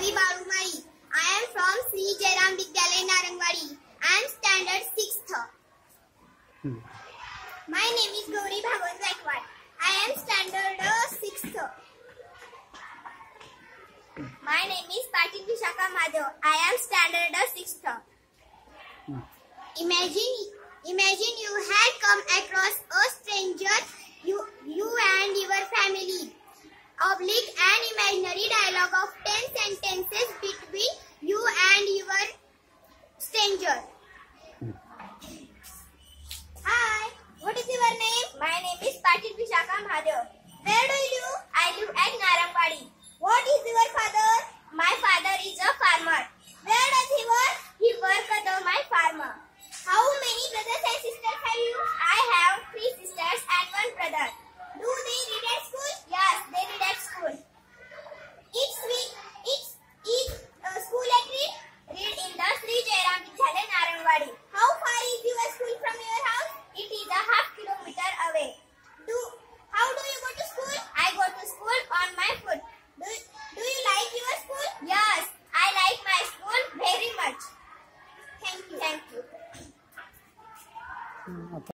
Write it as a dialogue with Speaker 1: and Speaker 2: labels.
Speaker 1: Ravi Balumari. I am from Sri Jairam Vidyalaya Narangwadi. I am standard 6th.
Speaker 2: Hmm.
Speaker 1: My name is Gauri Bhagwan Gaikwad. I am standard uh, 6th. My name is Patil Vishaka Madhav. I am standard uh, 6th.
Speaker 2: Hmm.
Speaker 1: Imagine, imagine you had come across an imaginary dialogue of 10 sentences between you and your stranger. Hmm. Hi, what is your name? My name is Patil Vishaka Mahadev. 嗯好